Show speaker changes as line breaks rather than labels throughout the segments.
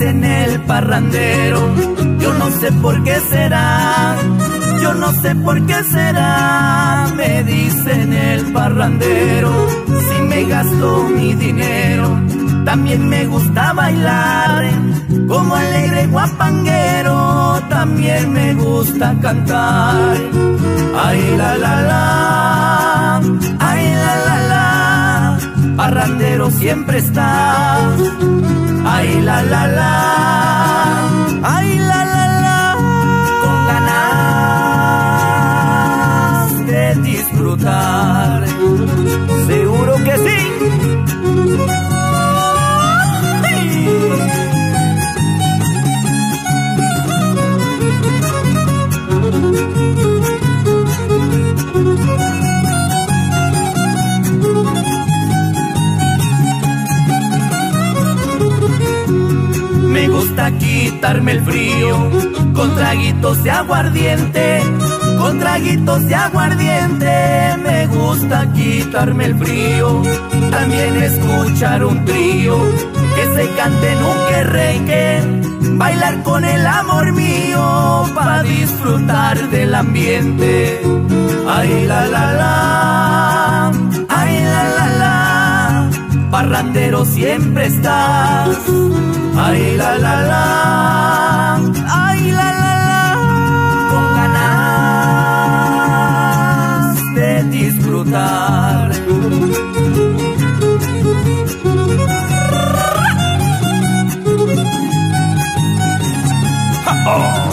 dicen el parrandero, yo no sé por qué será, yo no sé por qué será, me dicen el parrandero, si me gasto mi dinero, también me gusta bailar, como alegre guapanguero, también me gusta cantar, ay la la la, ay la la la, parrandero siempre está, Quitarme el frío con traguitos de aguardiente, con traguitos de aguardiente. Me gusta quitarme el frío, también escuchar un trío que se cante en un querreque, bailar con el amor mío para disfrutar del ambiente. Ay la la la, parrandero siempre estás. Ay la la la, ay la la la, con ganas de disfrutar.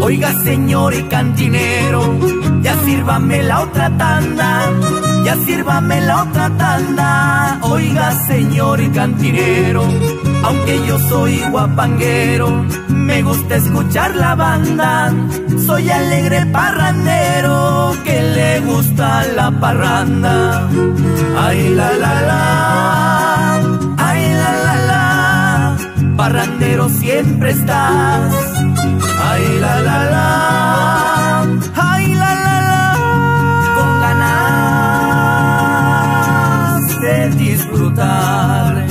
Oiga señor y cantinero, ya sírvame la otra tanda, ya sírvame la otra tanda. Oiga señor y cantinero, aunque yo soy guapanguero, me gusta escuchar la banda. Soy alegre parrandero, que le gusta la parranda. Ay la la la, parrandero siempre estás. Ay la la la, ay la la la, con ganas de disfrutar.